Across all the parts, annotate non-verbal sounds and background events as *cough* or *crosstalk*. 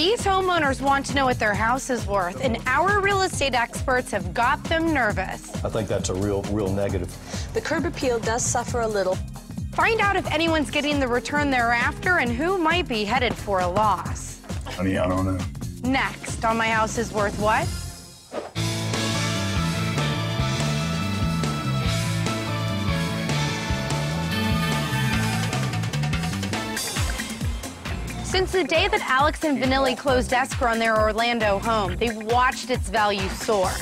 These homeowners want to know what their house is worth, and our real estate experts have got them nervous. I think that's a real, real negative. The curb appeal does suffer a little. Find out if anyone's getting the return they're after and who might be headed for a loss. Honey, I don't know. Next on My House is Worth What? Since the day that Alex and Vanilli closed escrow on their Orlando home, they've watched its value soar.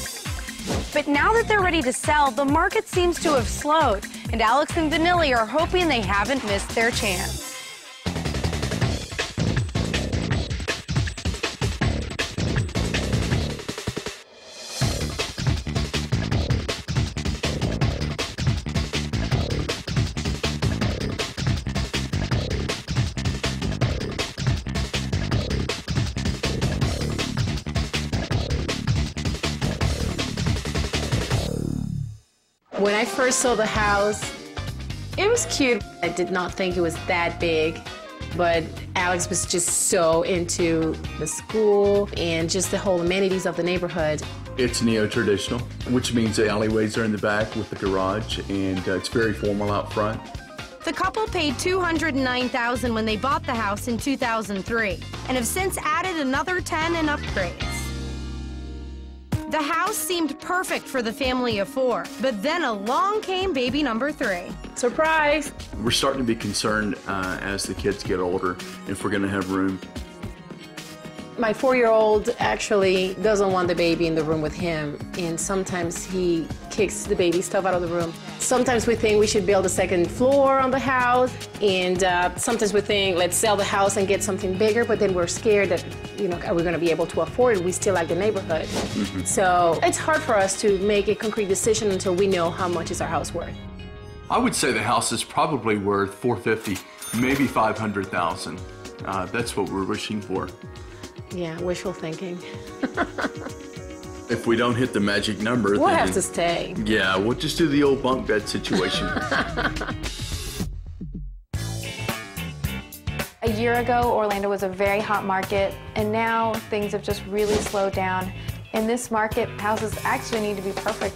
But now that they're ready to sell, the market seems to have slowed, and Alex and Vanilli are hoping they haven't missed their chance. When I first saw the house, it was cute. I did not think it was that big, but Alex was just so into the school and just the whole amenities of the neighborhood. It's neo-traditional, which means the alleyways are in the back with the garage, and uh, it's very formal out front. The couple paid 209,000 when they bought the house in 2003 and have since added another 10 in upgrades. The house seemed perfect for the family of four, but then along came baby number three. Surprise! We're starting to be concerned uh, as the kids get older if we're going to have room. My four-year-old actually doesn't want the baby in the room with him, and sometimes he kicks the baby stuff out of the room. Sometimes we think we should build a second floor on the house, and uh, sometimes we think let's sell the house and get something bigger, but then we're scared that, you know, are we going to be able to afford it? We still like the neighborhood. So it's hard for us to make a concrete decision until we know how much is our house worth. I would say the house is probably worth 450, maybe 500,000. Uh, that's what we're wishing for. Yeah, wishful thinking. If we don't hit the magic number, then We'll then have to stay. yeah, we'll just do the old bunk bed situation. *laughs* A year ago, Orlando was a very hot market, and now things have just really slowed down. In this market, houses actually need to be perfect.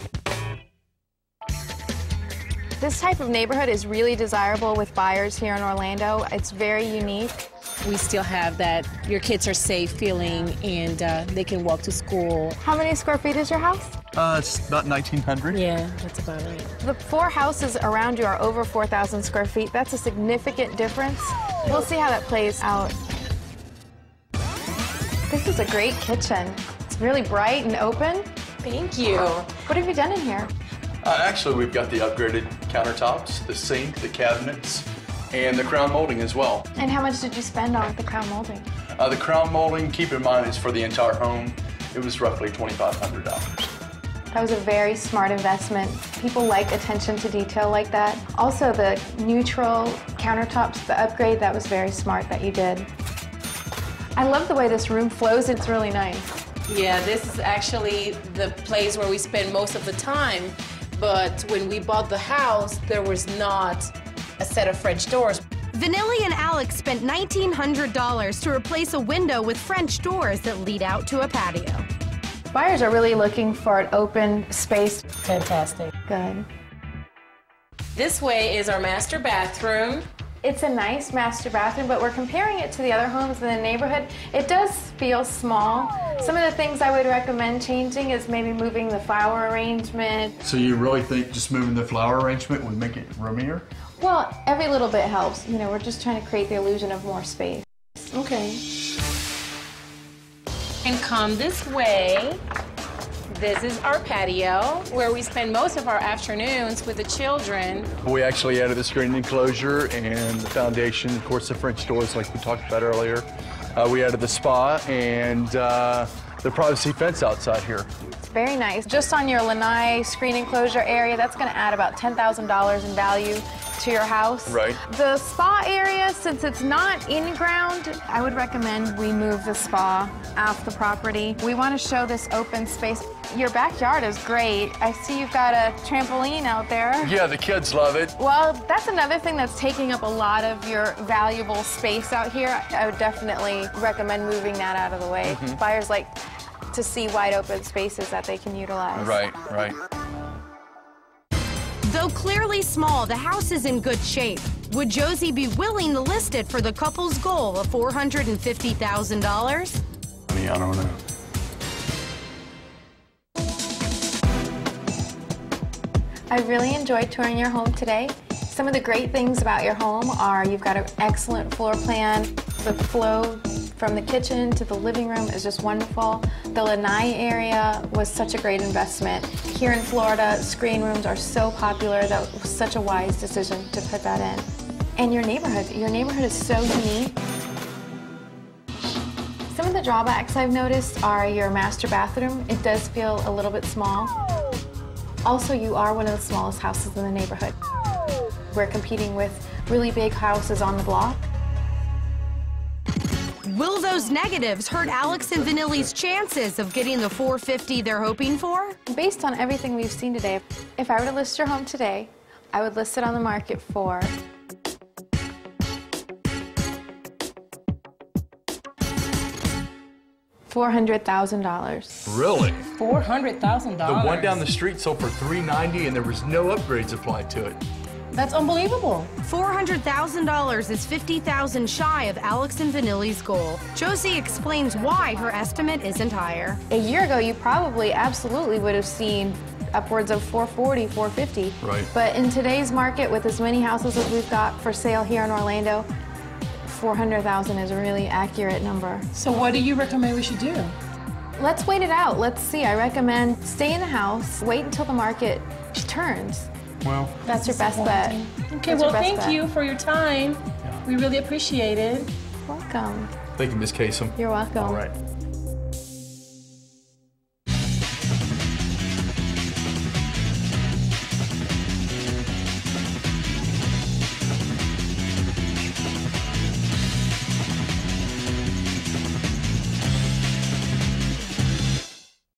This type of neighborhood is really desirable with buyers here in Orlando. It's very unique. We still have that your kids are safe feeling and uh, they can walk to school. How many square feet is your house? uh, it's about 1900. Yeah, that's about right. The four houses around you are over 4,000 square feet. That's a significant difference. We'll see how that plays out. This is a great kitchen. It's really bright and open. Thank you. What have you done in here? Uh, actually, we've got the upgraded countertops, the sink, the cabinets, and the crown molding as well. And how much did you spend on the crown molding? Uh, the crown molding, keep in mind, is for the entire home. It was roughly $2,500. That was a very smart investment. People like attention to detail like that. Also, the neutral countertops, the upgrade, that was very smart that you did. I love the way this room flows. It's really nice. Yeah, this is actually the place where we spend most of the time. But when we bought the house, there was not a set of French doors. Vanilli and Alex spent $1,900 to replace a window with French doors that lead out to a patio. Buyers are really looking for an open space. Fantastic. Good. This way is our master bathroom. It's a nice master bathroom, but we're comparing it to the other homes in the neighborhood. It does feel small. Some of the things I would recommend changing is maybe moving the flower arrangement. So you really think just moving the flower arrangement would make it roomier? Well, every little bit helps. You know, we're just trying to create the illusion of more space. Okay. And come this way. This is our patio where we spend most of our afternoons with the children. We actually added the screen enclosure and the foundation, of course, the French doors like we talked about earlier. Uh, we added the spa and uh, the privacy fence outside here. It's very nice. Just on your lanai screen enclosure area, that's going to add about $10,000 in value to your house. Right. The spa area, since it's not in ground, I would recommend we move the spa off the property. We want to show this open space. Your backyard is great. I see you've got a trampoline out there. Yeah, the kids love it. Well, that's another thing that's taking up a lot of your valuable space out here. I would definitely recommend moving that out of the way. Mm-hmm. Buyers like to see wide open spaces that they can utilize. Right, right. Though clearly small, the house is in good shape. Would Josie be willing to list it for the couple's goal of $450,000? I mean, I don't know. I really enjoyed touring your home today. Some of the great things about your home are you've got an excellent floor plan. The flow from the kitchen to the living room is just wonderful. The lanai area was such a great investment. Here in Florida, screen rooms are so popular that was such a wise decision to put that in. And your neighborhood, your neighborhood is so unique. Some of the drawbacks I've noticed are your master bathroom. It does feel a little bit small. Also, you are one of the smallest houses in the neighborhood. We're competing with really big houses on the block. Will those negatives hurt Alex and Vanilli's chances of getting the 450 they're hoping for? Based on everything we've seen today, if I were to list your home today, I would list it on the market for $400,000. Really? 400,000? The one down the street sold for 390 and there was no upgrades applied to it. That's unbelievable. $400,000 is 50,000 shy of Alex and Vanilli's goal. Josie explains why her estimate isn't higher. A year ago, you probably absolutely would have seen upwards of 440, 450. Right. But in today's market, with as many houses as we've got for sale here in Orlando, 400,000 is a really accurate number. So what do you recommend we should do? Let's wait it out. Let's see. I recommend stay in the house, wait until the market turns. Well, That's your best bet. Okay, That's well, thank bet. you for your time. We really appreciate it. Welcome. thank you, Miss Kassem. You're welcome. All right.